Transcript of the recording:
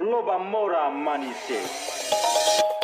Loba Mora Manise.